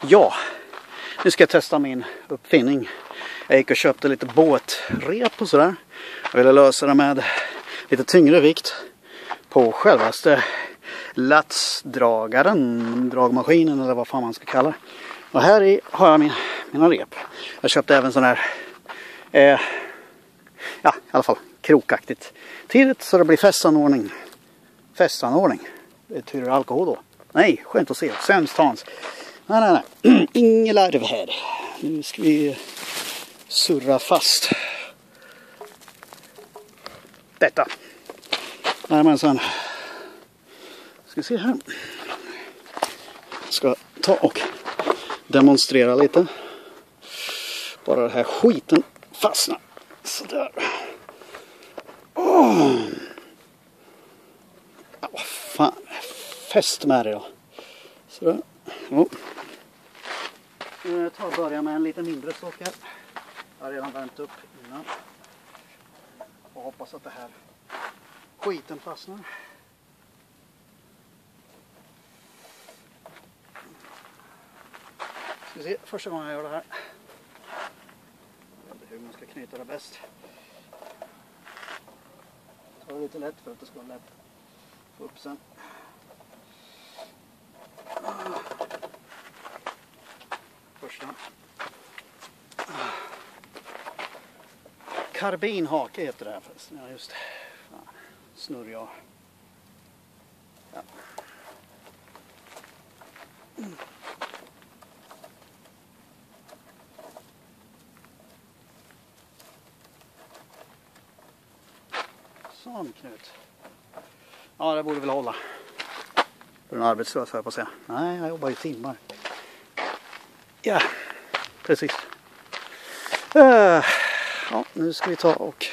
Ja, nu ska jag testa min uppfinning. Jag gick och köpte lite båtrep och sådär. Jag ville lösa det med lite tyngre vikt på självaste latsdragaren, dragmaskinen eller vad fan man ska kalla det. Och här i har jag min, mina rep. Jag köpte även sån här, eh, ja i alla fall krokaktigt tidigt så det blir fästanordning. Fästanordning. Betyder alkohol då? Nej, skönt att se. Sämst Hans. Nej, nej, nej. Inget larv här. Nu ska vi surra fast detta. Jajamensan. Ska se här. Jag ska ta och demonstrera lite. Bara den här skiten fastnar. Sådär. Åh! Ja, vad fan. Fäst med det då. Sådär. Oh. Eh, jag tar och börjar med en lite mindre stock här. Jag har redan värmt upp innan. Och hoppas att det här skiten fastnar. Ska se första gången jag gör det här. Jag vet inte hur man ska knyta det bäst. Ta det lite lätt för att det ska vara lätt att få upp sen. Första. Karbinhake heter det här förresten. Ja, just det. Fan, snurr jag. Ja. Sån Knut. Ja, det borde väl hålla. För en arbetslös höll jag på att säga. Nej, jag jobbar ju timmar. Ja, precis. Eh, ja, nu ska vi ta och